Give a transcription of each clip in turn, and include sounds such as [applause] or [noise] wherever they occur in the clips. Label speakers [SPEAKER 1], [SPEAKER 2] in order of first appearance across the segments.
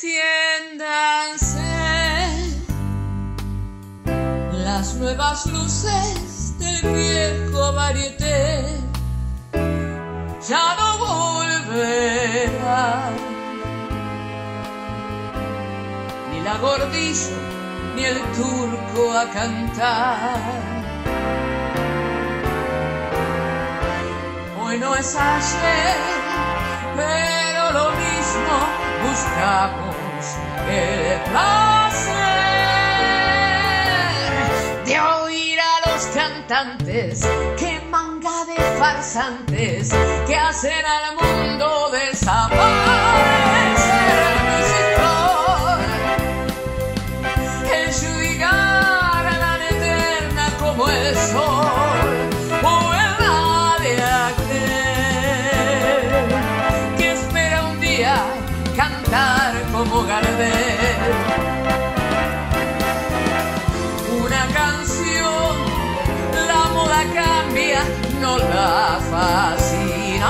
[SPEAKER 1] Enciéndanse las nuevas luces del viejo varieté. Ya no volverá ni la gordillo ni el turco a cantar. Hoy no es ayer, pero lo mismo buscamos el placer de oír a los cantantes que manga de farsantes que hacen al mundo la fascinación.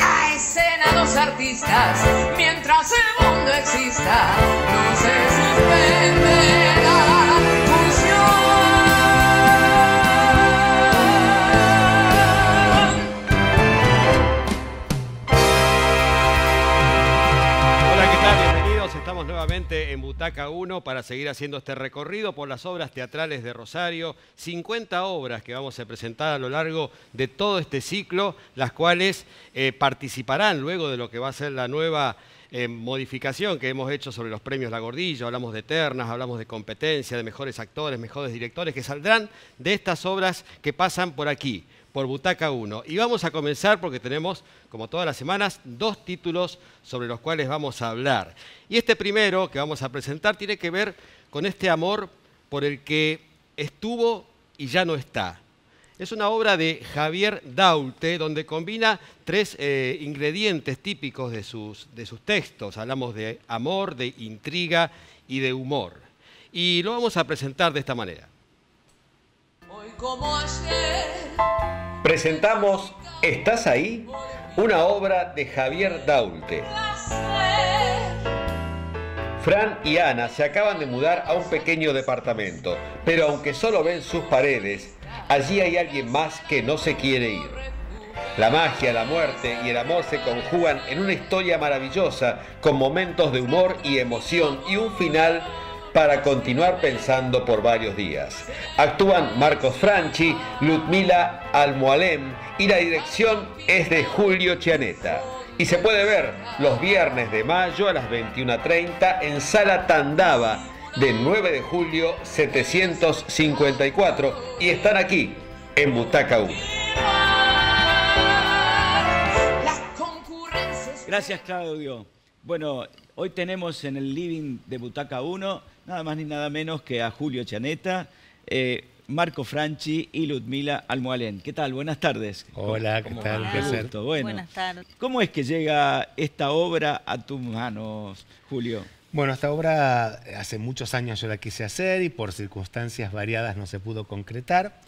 [SPEAKER 1] A escena los artistas mientras el mundo exista. No se suspende
[SPEAKER 2] nuevamente en Butaca 1 para seguir haciendo este recorrido por las obras teatrales de Rosario. 50 obras que vamos a presentar a lo largo de todo este ciclo, las cuales eh, participarán luego de lo que va a ser la nueva eh, modificación que hemos hecho sobre los premios La Gordillo. Hablamos de ternas, hablamos de competencia, de mejores actores, mejores directores, que saldrán de estas obras que pasan por aquí por Butaca 1. Y vamos a comenzar porque tenemos, como todas las semanas, dos títulos sobre los cuales vamos a hablar. Y este primero que vamos a presentar tiene que ver con este amor por el que estuvo y ya no está. Es una obra de Javier Daulte, donde combina tres eh, ingredientes típicos de sus, de sus textos. Hablamos de amor, de intriga y de humor. Y lo vamos a presentar de esta manera.
[SPEAKER 1] Como ayer
[SPEAKER 3] Presentamos ¿Estás ahí? Una obra de Javier Daulte. Fran y Ana se acaban de mudar a un pequeño departamento, pero aunque solo ven sus paredes, allí hay alguien más que no se quiere ir. La magia, la muerte y el amor se conjugan en una historia maravillosa, con momentos de humor y emoción y un final para continuar pensando por varios días. Actúan Marcos Franchi, Ludmila Almoalem y la dirección es de Julio Chianetta. Y se puede ver los viernes de mayo a las 21.30 en Sala Tandava del 9 de julio 754 y están aquí en Butaca 1.
[SPEAKER 1] las concurrencias
[SPEAKER 4] Gracias, Claudio. Bueno, hoy tenemos en el living de Butaca 1 nada más ni nada menos que a Julio Chaneta, eh, Marco Franchi y Ludmila Almoalén. ¿Qué tal? Buenas tardes.
[SPEAKER 5] Hola, ¿qué
[SPEAKER 4] ¿Cómo
[SPEAKER 5] tal?
[SPEAKER 4] Qué
[SPEAKER 5] placer.
[SPEAKER 4] gusto. Bueno,
[SPEAKER 6] Buenas tardes.
[SPEAKER 4] ¿cómo es que llega esta obra a tus manos, Julio?
[SPEAKER 5] Bueno, esta obra hace muchos años yo la quise hacer y por circunstancias variadas no se pudo concretar.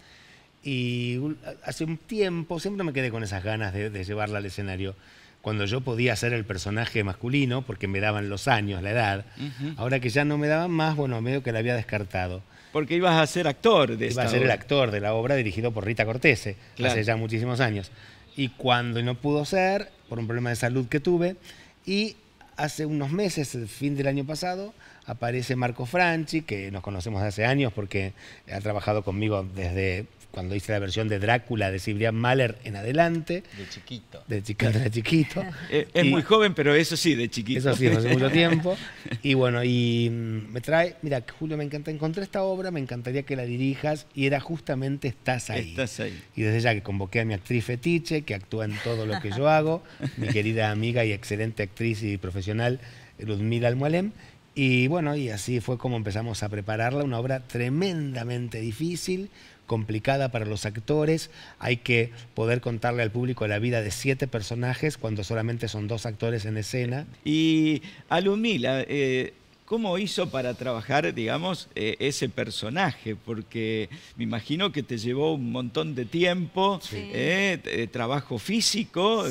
[SPEAKER 5] Y hace un tiempo siempre me quedé con esas ganas de, de llevarla al escenario. Cuando yo podía ser el personaje masculino, porque me daban los años, la edad. Ahora que ya no me daban más, bueno, medio que la había descartado.
[SPEAKER 4] Porque ibas a ser actor de esta
[SPEAKER 5] Iba a ser el actor de la obra dirigido por Rita Cortese,
[SPEAKER 4] Claro.
[SPEAKER 5] hace ya muchísimos años. Y cuando no pudo ser, por un problema de salud que tuve, y hace unos meses, el fin del año pasado, aparece Marco Franchi, que nos conocemos de hace años porque ha trabajado conmigo desde cuando hice la versión de Drácula de Cibrián Mahler en adelante,
[SPEAKER 2] De chiquito.
[SPEAKER 5] de chiquito, de chiquito. [laughs]
[SPEAKER 4] Eh, es
[SPEAKER 5] Y-
[SPEAKER 4] muy joven, pero eso sí, de chiquito.
[SPEAKER 5] eso sí, hace mucho [laughs] tiempo. Y bueno, y mm, me trae, mira, Julio, me encanta, encontré esta obra, me encantaría que la dirijas, y era justamente Estás ahí.
[SPEAKER 4] Estás ahí.
[SPEAKER 5] Y desde ya que convoqué a mi actriz fetiche, que actúa en todo lo que yo hago, [laughs] mi querida amiga y excelente actriz y profesional, Ludmila Almualem. Y bueno, y así fue como empezamos a prepararla, una obra tremendamente difícil, complicada para los actores. Hay que poder contarle al público la vida de siete personajes cuando solamente son dos actores en escena.
[SPEAKER 4] Y a Lumila, eh, ¿cómo hizo para trabajar, digamos, eh, ese personaje? Porque me imagino que te llevó un montón de tiempo, eh, eh, trabajo físico.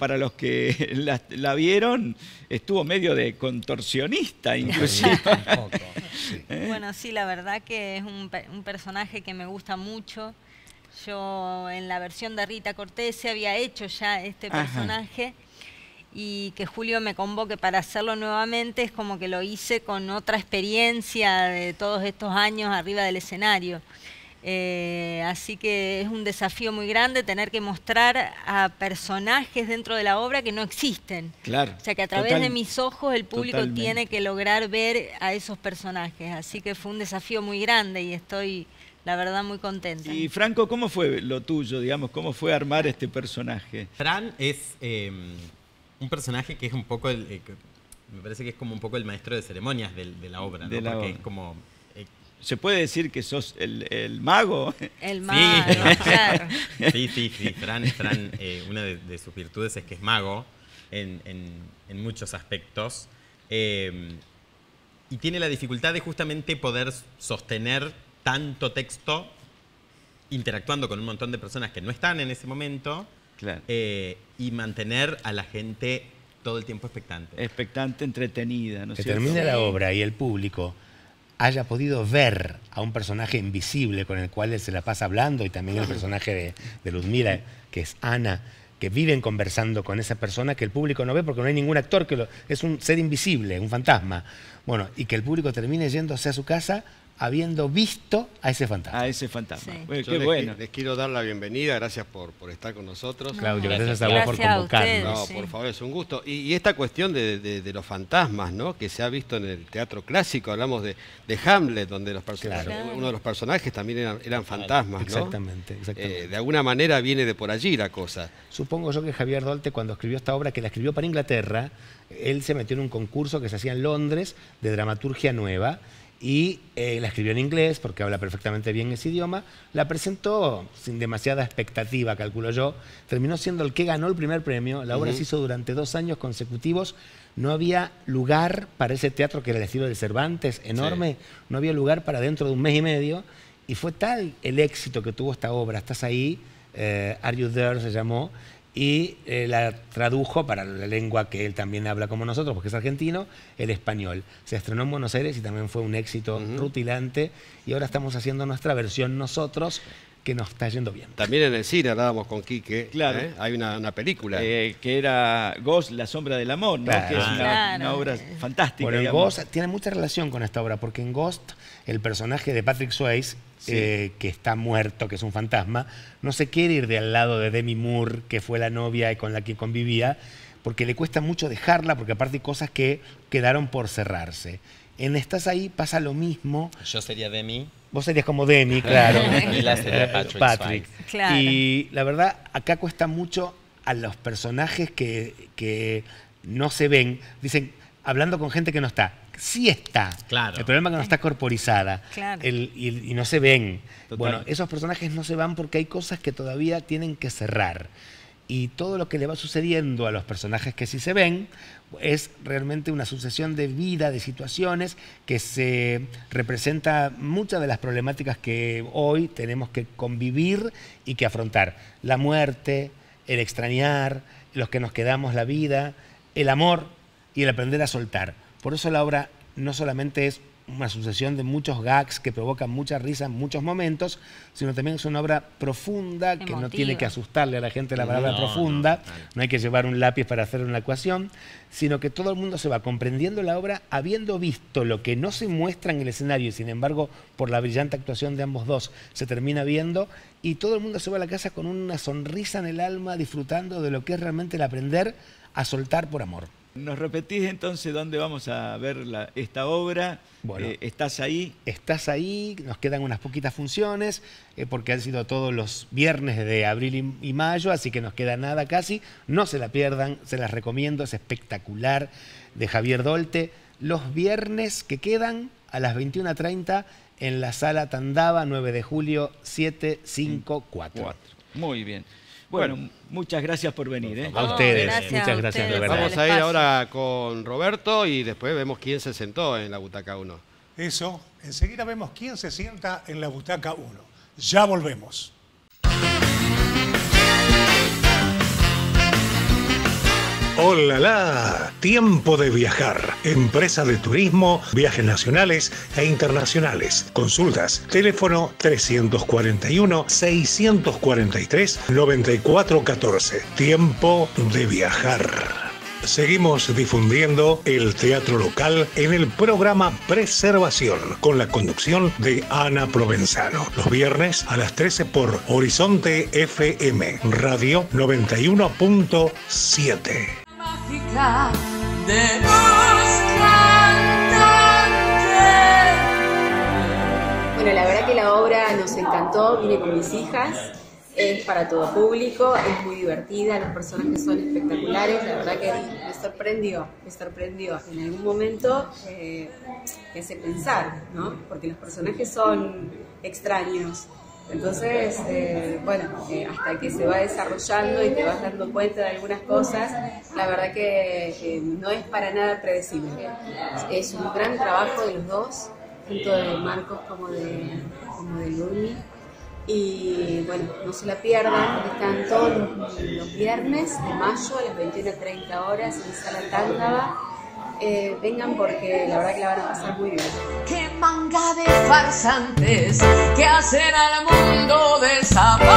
[SPEAKER 4] para los que [laughs] la, vieron, estuvo medio de contorsionista inclusive. [laughs] [laughs]
[SPEAKER 6] bueno, sí, la verdad que es un, un personaje que me gusta mucho. Yo en la versión de Rita Cortés se había hecho ya este personaje y que Julio me convoque para hacerlo nuevamente es como que lo hice con otra experiencia de todos estos años arriba del escenario. Eh, así que es un desafío muy grande tener que mostrar a personajes dentro de la obra que no existen.
[SPEAKER 4] Claro.
[SPEAKER 6] O sea que a través de mis ojos el público tiene que lograr ver a esos personajes. Así que fue un desafío muy grande y estoy, la verdad, muy contenta.
[SPEAKER 4] Y Franco, ¿cómo fue lo tuyo, digamos? ¿Cómo fue armar este personaje?
[SPEAKER 7] Fran es... Em, un personaje que es un poco el, eh, me parece que es como un poco el maestro de ceremonias de, la obra, ¿no? Porque es como
[SPEAKER 4] eh, ¿Se puede decir que sos el, mago?
[SPEAKER 6] El mago, sí. claro. [laughs]
[SPEAKER 7] Sí, sí, sí. Fran, Fran eh, una de, sus virtudes es que es mago en, muchos aspectos. y tiene la dificultad de justamente poder sostener tanto texto interactuando con un montón de personas que no están en ese momento eh, y mantener a la gente todo el tiempo expectante.
[SPEAKER 4] Expectante, entretenida. ¿no
[SPEAKER 5] que termine la obra y el público haya podido ver a un personaje invisible con el cual él se la pasa hablando y también el personaje de, de Ludmila, que es Ana, que viven conversando con esa persona que el público no ve porque no hay ningún actor, que lo, es un ser invisible, un fantasma. Bueno, y que el público termine yéndose a su casa habiendo visto a ese fantasma.
[SPEAKER 4] A ese fantasma.
[SPEAKER 2] qué les, bueno. Les quiero dar la bienvenida, gracias por, por estar con nosotros.
[SPEAKER 5] Claudio, gracias, a vos por convocarnos.
[SPEAKER 2] no, por favor, es un gusto. Y, esta cuestión de, los fantasmas, ¿no? Que se ha visto en el teatro clásico, hablamos de, Hamlet, donde los personajes, uno de los personajes también eran, fantasmas,
[SPEAKER 5] Exactamente, exactamente.
[SPEAKER 2] Eh, de alguna manera viene de por allí la cosa.
[SPEAKER 5] Supongo yo que Javier Dolte, cuando escribió esta obra, que la escribió para Inglaterra, él se metió en un concurso que se hacía en Londres de dramaturgia nueva y eh, la escribió en inglés porque habla perfectamente bien ese idioma, la presentó sin demasiada expectativa, calculo yo, terminó siendo el que ganó el primer premio, la obra se hizo durante dos años consecutivos, no había lugar para ese teatro que era el estilo de Cervantes, enorme, no había lugar para dentro de un mes y medio, y fue tal el éxito que tuvo esta obra, estás ahí, eh, Are You There se llamó, y eh, la tradujo para la lengua que él también habla como nosotros, porque es argentino, el español. Se estrenó en Buenos Aires y también fue un éxito rutilante y ahora estamos haciendo nuestra versión nosotros que nos está yendo bien.
[SPEAKER 2] También en el cine hablábamos con Quique, claro. ¿eh? hay una, película.
[SPEAKER 4] Eh, que era Ghost, La sombra del amor, ¿no? que es una, obra fantástica.
[SPEAKER 5] Bueno, Ghost tiene mucha relación con esta obra, porque en Ghost el personaje de Patrick Swayze eh, que está muerto, que es un fantasma, no se quiere ir de al lado de Demi Moore, que fue la novia con la que convivía, porque le cuesta mucho dejarla, porque aparte hay cosas que quedaron por cerrarse. En Estás ahí pasa lo mismo.
[SPEAKER 7] Yo sería Demi.
[SPEAKER 5] Vos serías como Demi, claro. [laughs]
[SPEAKER 7] y la sería Patrick. Patrick.
[SPEAKER 5] Y la verdad, acá cuesta mucho a los personajes que, que no se ven. Dicen, hablando con gente que no está sí está.
[SPEAKER 7] Claro.
[SPEAKER 5] El problema es que no está corporizada y, no se ven. Bueno, esos personajes no se van porque hay cosas que todavía tienen que cerrar. Y todo lo que le va sucediendo a los personajes que sí se ven es realmente una sucesión de vida, de situaciones que se representa muchas de las problemáticas que hoy tenemos que convivir y que afrontar. La muerte, el extrañar, los que nos quedamos la vida, el amor y el aprender a soltar. Por eso la obra no solamente es una sucesión de muchos gags que provocan mucha risa en muchos momentos, sino también es una obra profunda que no tiene que asustarle a la gente la palabra profunda, no, hay que llevar un lápiz para hacer una ecuación, sino que todo el mundo se va comprendiendo la obra habiendo visto lo que no se muestra en el escenario y sin embargo por la brillante actuación de ambos dos se termina viendo y todo el mundo se va a la casa con una sonrisa en el alma disfrutando de lo que es realmente el aprender a soltar por amor.
[SPEAKER 4] ¿Nos repetís entonces dónde vamos a ver esta obra? Bueno, eh, ¿Estás ahí?
[SPEAKER 5] Estás ahí, nos quedan unas poquitas funciones, eh, porque han sido todos los viernes de abril y, mayo, así que nos queda nada casi. No se la pierdan, se las recomiendo, es espectacular, de Javier Dolte. Los viernes que quedan a las 21.30 en la sala Tandava, 9 de julio, 754.
[SPEAKER 4] Muy bien. Bueno, muchas gracias por venir. ¿eh?
[SPEAKER 5] A ustedes, muchas gracias de verdad.
[SPEAKER 2] Vamos a ir ahora con Roberto y después vemos quién se sentó en la butaca 1.
[SPEAKER 8] Eso, enseguida vemos quién se sienta en la butaca 1. Ya volvemos. Hola, la tiempo de viajar. Empresa de turismo, viajes nacionales e internacionales. Consultas, teléfono 341-643-9414. Tiempo de viajar. Seguimos difundiendo el teatro local en el programa Preservación con la conducción de Ana Provenzano. Los viernes a las 13 por Horizonte FM, Radio 91.7
[SPEAKER 1] de
[SPEAKER 9] Bueno, la verdad que la obra nos encantó, vine con mis hijas, es para todo público, es muy divertida, los personajes son espectaculares, la verdad que me sorprendió, me sorprendió. En algún momento eh, me hace pensar, ¿no? Porque los personajes son extraños. Entonces, eh, bueno, eh, hasta que se va desarrollando y te vas dando cuenta de algunas cosas, la verdad que eh, no es para nada predecible. Es un gran trabajo de los dos, tanto de Marcos como de, como de Lumi. Y bueno, no se la pierdan, están todos los, viernes de mayo a las 21.30 horas en Sala Tándava eh, vengan porque la verdad que la van a pasar muy bien.
[SPEAKER 1] ¡Qué manga de farsantes que hacen al mundo desaparecer!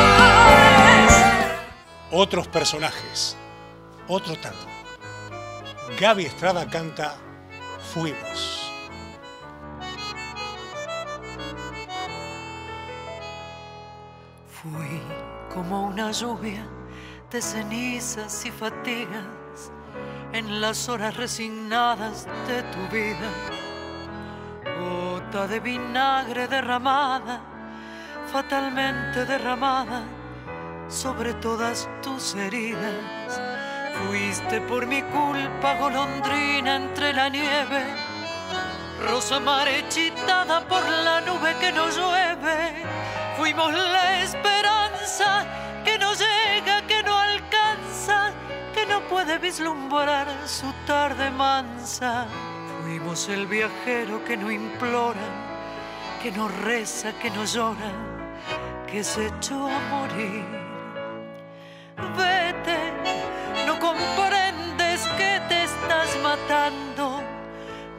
[SPEAKER 8] Otros personajes, otro tanto. Gaby Estrada canta Fuimos.
[SPEAKER 10] Fui como una lluvia de cenizas y fatigas en las horas resignadas de tu vida. Gota de vinagre derramada, fatalmente derramada sobre todas tus heridas. Fuiste por mi culpa golondrina entre la nieve, rosa marchitada por la nube que no llueve. Fuimos la esperanza que puede vislumbrar su tarde mansa. Fuimos el viajero que no implora, que no reza, que no llora, que se echó a morir. Vete, no comprendes que te estás matando,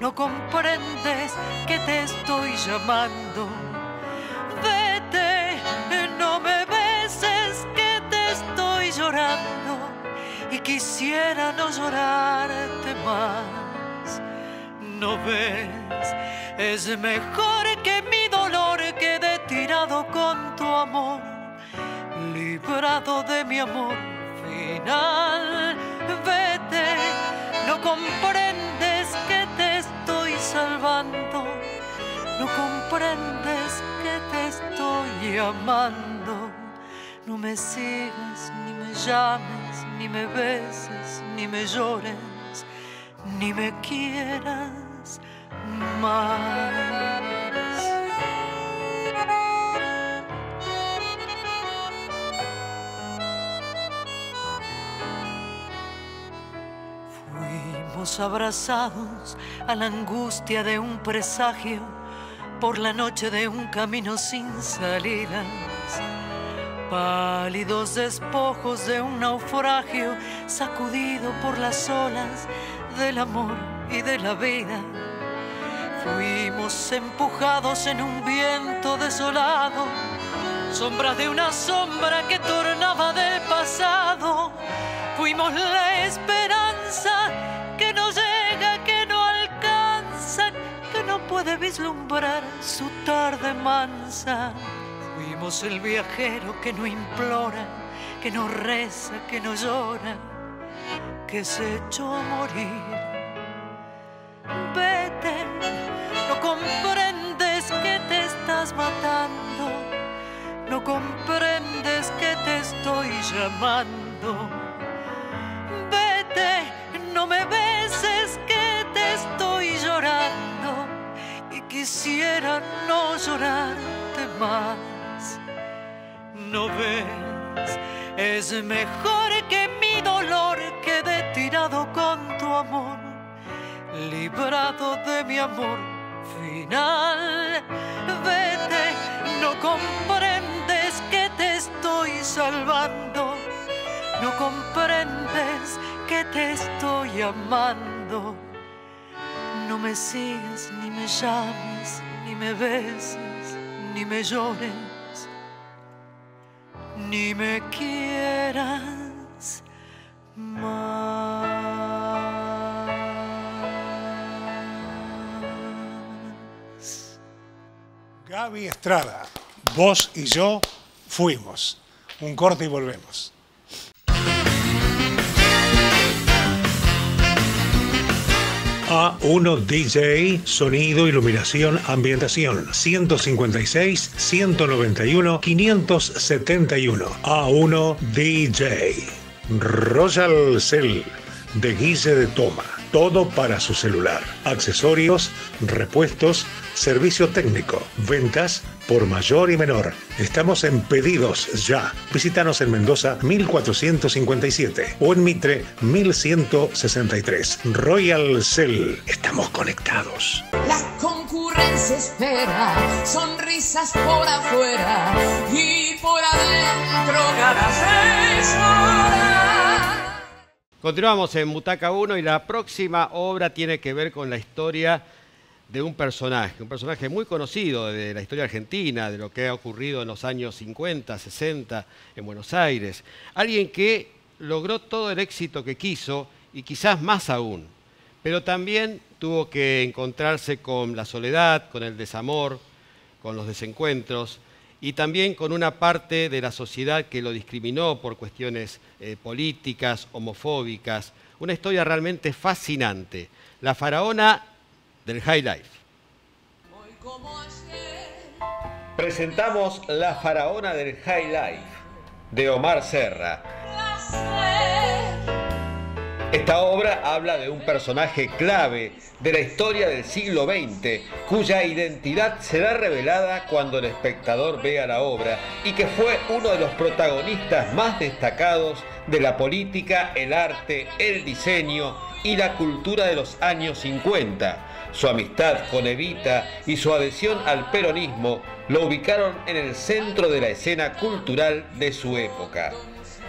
[SPEAKER 10] no comprendes que te estoy llamando. Quisiera no llorarte más. No ves, es mejor que mi dolor quede tirado con tu amor, librado de mi amor final. Vete, no comprendes que te estoy salvando, no comprendes que te estoy amando. No me sigas ni me llames ni me beses, ni me llores, ni me quieras más. Fuimos abrazados a la angustia de un presagio por la noche de un camino sin salida pálidos despojos de un naufragio sacudido por las olas del amor y de la vida. Fuimos empujados en un viento desolado, sombras de una sombra que tornaba del pasado. Fuimos la esperanza que no llega, que no alcanza, que no puede vislumbrar su tarde mansa El viajero que no implora, que no reza, que no llora, que se echó a morir. Vete, no comprendes que te estás matando, no comprendes que te estoy llamando. Vete, no me beses que te estoy llorando y quisiera no llorarte más no ves, Es mejor que mi dolor quede tirado con tu amor, librado de mi amor final. Vete, no comprendes que te estoy salvando, no comprendes que te estoy amando. No me sigas, ni me llames, ni me beses, ni me llores, ni me quieras más.
[SPEAKER 8] Gaby Estrada, vos y yo fuimos. Un corte y volvemos. A1 DJ, sonido, iluminación, ambientación. 156, 191, 571. A1 DJ. Royal Cell de Guille de Toma. Todo para su celular. Accesorios, repuestos, servicio técnico, ventas por mayor y menor. Estamos en pedidos ya. Visítanos en Mendoza 1457 o en Mitre 1163. Royal Cell. Estamos conectados.
[SPEAKER 1] La concurrencia espera, sonrisas por afuera y por adentro cada seis horas.
[SPEAKER 11] Continuamos en Butaca 1 y la próxima obra tiene que ver con la historia de un personaje, un personaje muy conocido de la historia argentina, de lo que ha ocurrido en los años 50, 60 en Buenos Aires. Alguien que logró todo el éxito que quiso y quizás más aún, pero también tuvo que encontrarse con la soledad, con el desamor, con los desencuentros y también con una parte de la sociedad que lo discriminó por cuestiones eh, políticas, homofóbicas. Una historia realmente fascinante. La faraona del High Life.
[SPEAKER 2] Presentamos La faraona del High Life de Omar Serra. Esta obra habla de un personaje clave de la historia del siglo XX, cuya identidad será revelada cuando el espectador vea la obra y que fue uno de los protagonistas más destacados de la política, el arte, el diseño y la cultura de los años 50. Su amistad con Evita y su adhesión al peronismo lo ubicaron en el centro de la escena cultural de su época.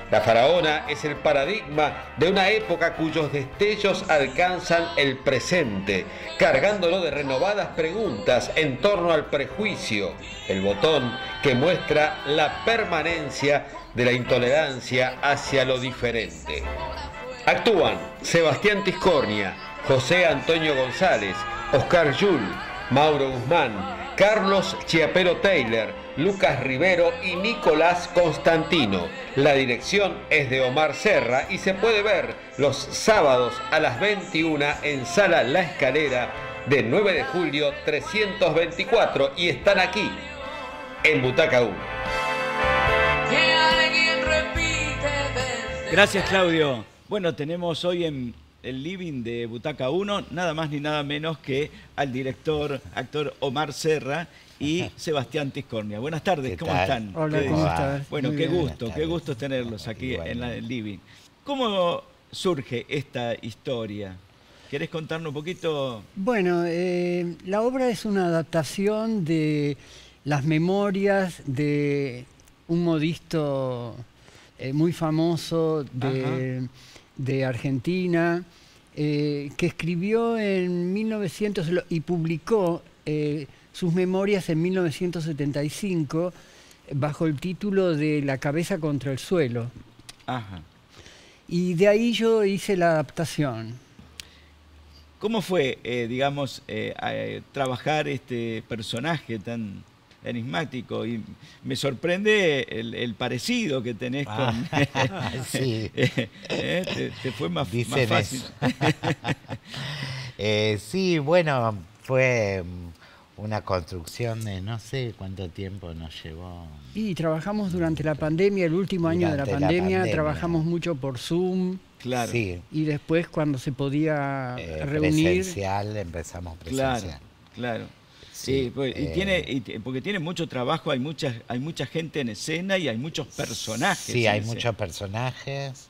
[SPEAKER 2] La faraona es el paradigma de una época cuyos destellos alcanzan el presente, cargándolo de renovadas preguntas en torno al prejuicio, el botón que muestra la permanencia de la intolerancia hacia lo diferente. Actúan Sebastián Tiscornia, José Antonio González, Oscar Yul, Mauro Guzmán, Carlos Chiapero Taylor, Lucas Rivero y Nicolás Constantino. La dirección es de Omar Serra y se puede ver los sábados a las 21 en Sala La Escalera de 9 de julio 324 y están aquí en Butaca 1.
[SPEAKER 4] Gracias Claudio. Bueno, tenemos hoy en el living de Butaca 1, nada más ni nada menos que al director, actor Omar Serra y Sebastián Tiscornia. Buenas tardes, ¿cómo están?
[SPEAKER 12] Hola, ¿cómo estás?
[SPEAKER 4] Bueno, qué gusto, qué gusto tenerlos aquí en el living. ¿Cómo surge esta historia? ¿Querés contarnos un poquito?
[SPEAKER 12] Bueno, eh, la obra es una adaptación de las memorias de un modisto eh, muy famoso de de Argentina, eh, que escribió en 1900 y publicó eh, sus memorias en 1975 bajo el título de La cabeza contra el suelo. Y de ahí yo hice la adaptación.
[SPEAKER 4] ¿Cómo fue, eh, digamos, trabajar este personaje tan, enigmático y me sorprende el, parecido que tenés con... [laughs]
[SPEAKER 13] Ah, sí. [laughs]
[SPEAKER 4] Eh, te, fue más, fácil. [laughs]
[SPEAKER 13] Eh, sí, bueno, fue una construcción de no sé cuánto tiempo nos llevó.
[SPEAKER 12] Y trabajamos durante la pandemia, el último año de la pandemia, trabajamos mucho por Zoom.
[SPEAKER 4] Claro.
[SPEAKER 12] Sí. Y después cuando se podía
[SPEAKER 13] eh,
[SPEAKER 12] reunir.
[SPEAKER 13] Presencial, empezamos presencial.
[SPEAKER 4] Claro, claro. Sí, pues, y tiene, porque tiene mucho trabajo, hay mucha, hay mucha gente en escena y hay muchos personajes.
[SPEAKER 13] Sí, hay muchos personajes,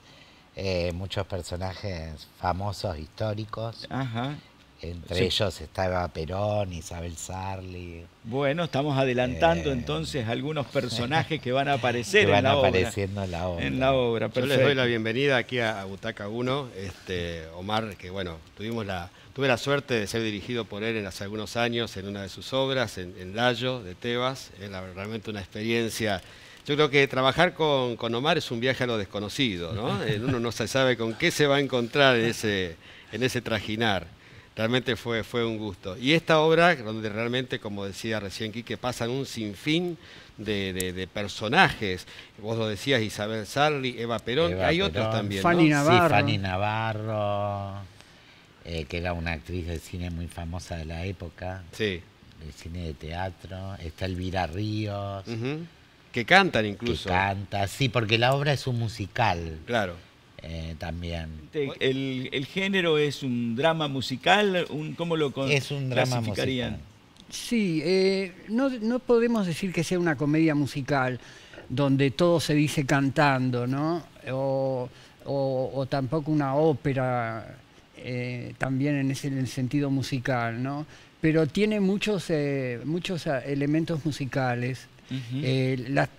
[SPEAKER 13] eh, muchos personajes famosos, históricos. Ajá. Entre ellos estaba Perón, Isabel Sarli.
[SPEAKER 4] Bueno, estamos adelantando eh, entonces algunos [laughs] personajes que van a aparecer en, la
[SPEAKER 13] apareciendo en la obra.
[SPEAKER 4] En la obra,
[SPEAKER 2] Yo les doy la bienvenida aquí a, Butaca 1. Este, Omar, que bueno, tuvimos la, tuve la suerte de ser dirigido por él en hace algunos años en una de sus obras, en, Layo, de Tebas. Es realmente una experiencia yo creo que trabajar con, con, Omar es un viaje a lo desconocido, ¿no? [laughs] Uno no se sabe con qué se va a encontrar en ese, en ese trajinar realmente fue, fue un gusto. Y esta obra, donde realmente, como decía recién Quique, pasan un sinfín de, personajes. Vos lo decías, Isabel Sarli, Eva Perón, hay otros también.
[SPEAKER 13] Fanny Navarro. Sí, Fanny Navarro, eh, que era una actriz de cine muy famosa de la época.
[SPEAKER 2] Sí.
[SPEAKER 13] De cine de teatro. Está Elvira Ríos.
[SPEAKER 2] Que cantan incluso.
[SPEAKER 13] Que canta, sí, porque la obra es un musical.
[SPEAKER 2] Claro.
[SPEAKER 13] Eh, también.
[SPEAKER 4] El, género es un drama musical? Un, ¿Cómo lo
[SPEAKER 13] Es un drama
[SPEAKER 4] musical.
[SPEAKER 12] Sí, eh, no, no, podemos decir que sea una comedia musical donde todo se dice cantando, ¿no? O, o, tampoco una ópera eh, también en ese en el sentido musical, ¿no? Pero tiene muchos, muchos elementos musicales. las,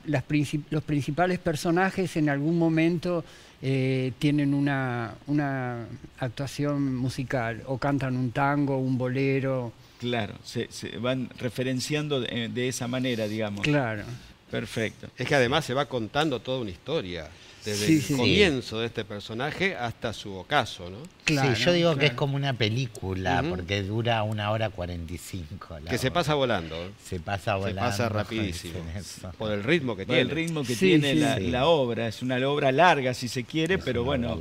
[SPEAKER 12] los principales personajes en algún momento eh, tienen una, una, actuación musical o cantan un tango, un bolero.
[SPEAKER 4] Claro, se, van referenciando de, esa manera, digamos.
[SPEAKER 12] Claro.
[SPEAKER 4] Perfecto.
[SPEAKER 2] Es que además se va contando toda una historia desde el comienzo de este personaje hasta su ocaso, ¿no?
[SPEAKER 13] Claro, sí, yo digo que es como una película, porque dura una hora cuarenta y cinco.
[SPEAKER 2] Que se pasa volando.
[SPEAKER 13] Se pasa volando.
[SPEAKER 2] Se pasa [laughs] rapidísimo. Por el ritmo que tiene.
[SPEAKER 4] el ritmo que tiene la, obra. Es una obra larga, si se quiere, pero bueno,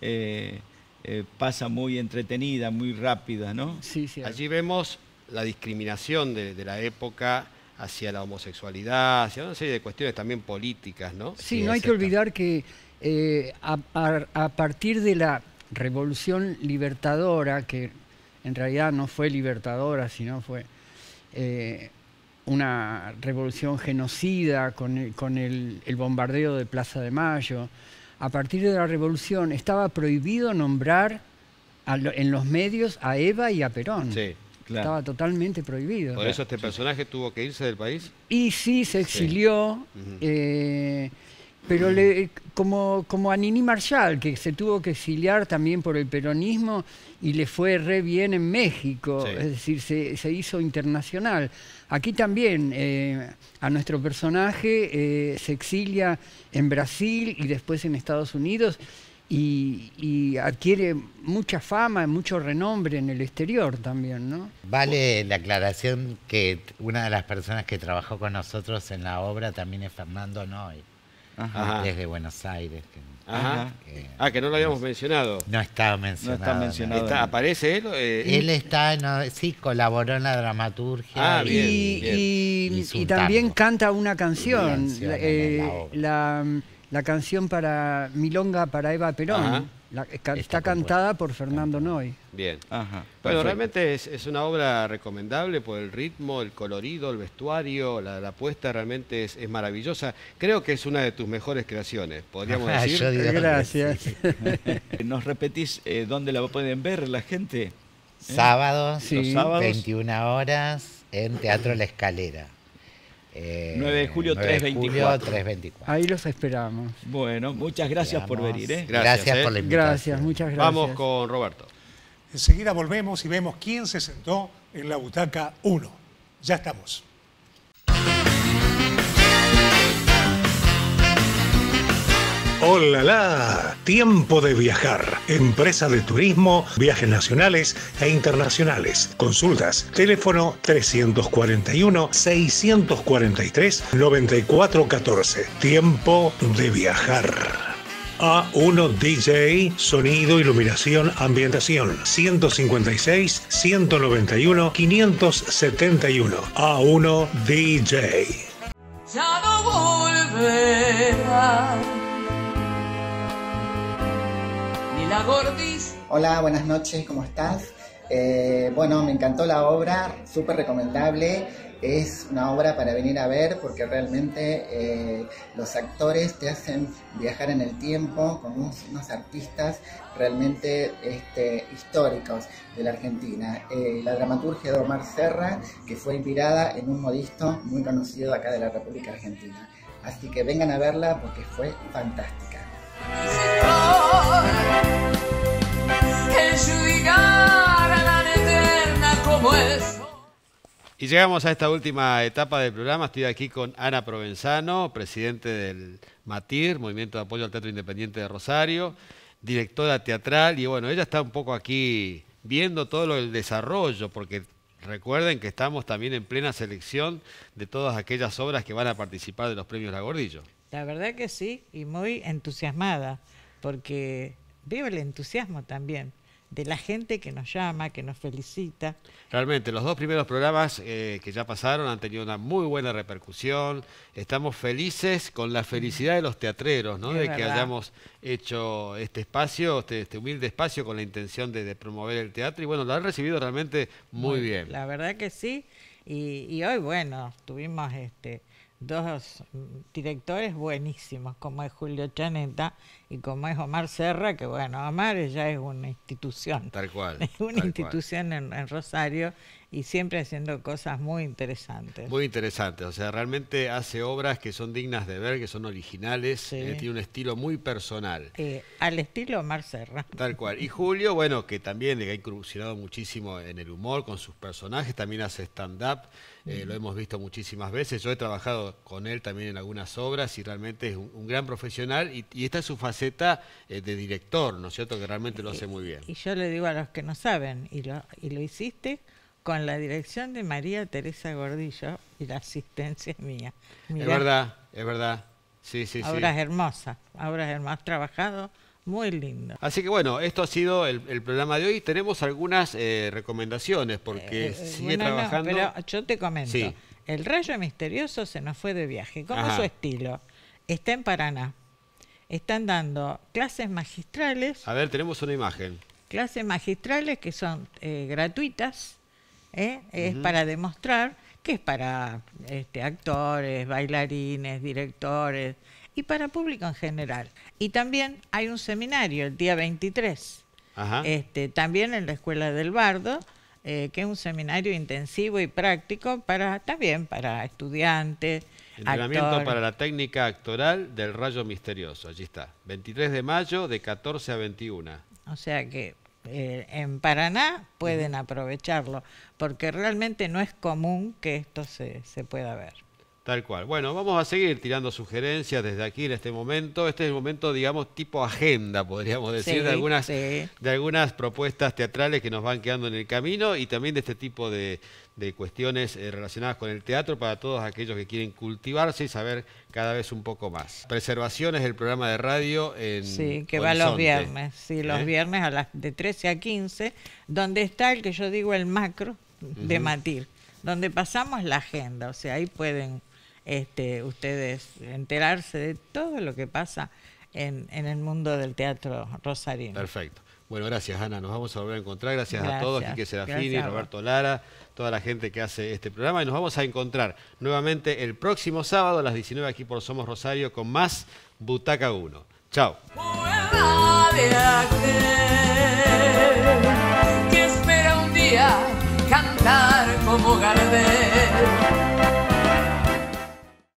[SPEAKER 4] eh, eh, pasa muy entretenida, muy rápida, ¿no?
[SPEAKER 12] Sí, sí.
[SPEAKER 2] Allí vemos la discriminación de, de la época hacia la homosexualidad, hacia una serie de cuestiones también políticas, ¿no?
[SPEAKER 12] Sí, no hay que olvidar que eh, a, partir de la revolución libertadora, que en realidad no fue libertadora, sino fue eh, una revolución genocida con, el, bombardeo de Plaza de Mayo, a partir de la revolución estaba prohibido nombrar en los medios a Eva y a Perón.
[SPEAKER 2] Sí.
[SPEAKER 12] Estaba totalmente prohibido.
[SPEAKER 2] ¿Por eso este personaje tuvo que irse del país?
[SPEAKER 12] Y sí, se exilió, eh, pero le, como, como a Nini Marshall, que se tuvo que exiliar también por el peronismo y le fue re bien en México, es decir, se, hizo internacional. Aquí también eh, a nuestro personaje eh, se exilia en Brasil y después en Estados Unidos y, adquiere mucha fama, mucho renombre en el exterior también, ¿no?
[SPEAKER 13] Vale la aclaración que una de las personas que trabajó con nosotros en la obra también es Fernando Noy, desde Buenos Aires.
[SPEAKER 2] Ajá. ah, que no lo habíamos mencionado.
[SPEAKER 13] No estaba mencionado.
[SPEAKER 2] No está mencionado. ¿Aparece él?
[SPEAKER 13] Eh, él está, sí, colaboró en la dramaturgia.
[SPEAKER 12] Ah, bien, y, y, también canta una canción. la la canción para Milonga para Eva Perón. está, cantada por Fernando Noy.
[SPEAKER 2] Bien. Ajá. Bueno, realmente es, una obra recomendable por el ritmo, el colorido, el vestuario, la, la puesta realmente es, maravillosa. Creo que es una de tus mejores creaciones, podríamos [laughs] decir.
[SPEAKER 12] Gracias. [laughs]
[SPEAKER 4] ¿Nos repetís eh, dónde la pueden ver la gente? ¿Eh?
[SPEAKER 13] Sábados, sábados, 21 horas en Teatro La Escalera.
[SPEAKER 4] 9 de julio, 324.
[SPEAKER 12] Ahí los esperamos.
[SPEAKER 4] Bueno, muchas gracias por venir. ¿eh?
[SPEAKER 13] Gracias,
[SPEAKER 12] ¿eh?
[SPEAKER 13] por la invitación.
[SPEAKER 12] Gracias, muchas gracias.
[SPEAKER 2] Vamos con Roberto.
[SPEAKER 8] Enseguida volvemos y vemos quién se sentó en la butaca 1. Ya estamos. ¡Hola! Tiempo de viajar. Empresa de turismo, viajes nacionales e internacionales. Consultas. Teléfono 341-643-9414. Tiempo de viajar. A1 DJ, sonido, iluminación, ambientación. 156 191 571. A1 DJ.
[SPEAKER 1] Ya no volverá
[SPEAKER 14] Hola, buenas noches, ¿cómo estás? Eh, bueno, me encantó la obra, súper recomendable. Es una obra para venir a ver porque realmente eh, los actores te hacen viajar en el tiempo con unos, artistas realmente este, históricos de la Argentina. Eh, la dramaturgia de Omar Serra, que fue inspirada en un modisto muy conocido acá de la República Argentina. Así que vengan a verla porque fue fantástica.
[SPEAKER 2] Y llegamos a esta última etapa del programa. Estoy aquí con Ana Provenzano, presidente del MATIR, Movimiento de Apoyo al Teatro Independiente de Rosario, directora teatral. Y bueno, ella está un poco aquí viendo todo el desarrollo, porque recuerden que estamos también en plena selección de todas aquellas obras que van a participar de los premios La Gordillo.
[SPEAKER 15] La verdad que sí, y muy entusiasmada, porque veo el entusiasmo también de la gente que nos llama, que nos felicita.
[SPEAKER 2] Realmente, los dos primeros programas eh, que ya pasaron han tenido una muy buena repercusión. Estamos felices con la felicidad de los teatreros, ¿no? de que hayamos hecho este espacio, este, este, humilde espacio con la intención de, promover el teatro. Y bueno, lo han recibido realmente muy, bien.
[SPEAKER 15] La verdad que sí. Y, y hoy, bueno, tuvimos este dos directores buenísimos, como es Julio Chaneta y como es Omar Serra, que bueno, Omar ya es una institución.
[SPEAKER 2] Tal cual. [laughs]
[SPEAKER 15] Es una institución en, Rosario y siempre haciendo cosas muy interesantes.
[SPEAKER 2] Muy interesantes, o sea, realmente hace obras que son dignas de ver, que son originales, eh, tiene un estilo muy personal.
[SPEAKER 15] Eh, al estilo Omar Serra.
[SPEAKER 2] Tal cual. Y Julio, bueno, que también le ha incursionado muchísimo en el humor con sus personajes, también hace stand-up. Eh, lo hemos visto muchísimas veces. Yo he trabajado con él también en algunas obras y realmente es un, gran profesional y, y, esta es su faceta eh, de director, ¿no es cierto? Que realmente lo hace muy bien.
[SPEAKER 15] Y yo le digo a los que no saben, y lo, y lo hiciste con la dirección de María Teresa Gordillo y la asistencia mía.
[SPEAKER 2] es verdad, es verdad. Sí, sí,
[SPEAKER 15] obras hermosas, obras hermosas, trabajado muy lindo.
[SPEAKER 2] Así que bueno, esto ha sido el, programa de hoy. Tenemos algunas eh, recomendaciones porque eh, sigue trabajando.
[SPEAKER 15] pero yo te comento. El Rayo Misterioso se nos fue de viaje. ¿Cómo es su estilo? Está en Paraná. Están dando clases magistrales.
[SPEAKER 2] A ver, tenemos una imagen.
[SPEAKER 15] Clases magistrales que son eh, gratuitas. Es para demostrar que es para este, actores, bailarines, directores, y para público en general. Y también hay un seminario el día 23, Este, también en la Escuela del Bardo, eh, que es un seminario intensivo y práctico para también para estudiantes.
[SPEAKER 2] Entrenamiento para la técnica actoral del rayo misterioso, allí está, 23 de mayo de 14 a 21.
[SPEAKER 15] O sea que eh, en Paraná pueden aprovecharlo, porque realmente no es común que esto se, se pueda ver.
[SPEAKER 2] Tal cual. Bueno, vamos a seguir tirando sugerencias desde aquí en este momento. Este es el momento, digamos, tipo agenda, podríamos decir, de, algunas, de algunas propuestas teatrales que nos van quedando en el camino y también de este tipo de, cuestiones eh, relacionadas con el teatro para todos aquellos que quieren cultivarse y saber cada vez un poco más. Preservación es el programa de radio en
[SPEAKER 15] Sí, que va los viernes, sí, los ¿Eh? viernes a las de 13 a 15, donde está el que yo digo el macro de Matir, donde pasamos la agenda, o sea, ahí pueden este, ustedes enterarse de todo lo que pasa en, el mundo del teatro rosarino.
[SPEAKER 2] Perfecto. Bueno, gracias Ana, nos vamos a volver a encontrar. Gracias, a todos, Quique Serafini, Roberto Lara, toda la gente que hace este programa. Y nos vamos a encontrar nuevamente el próximo sábado a las 19 aquí por Somos Rosario con más Butaca 1. Chao.
[SPEAKER 1] Que espera un día cantar como Gardel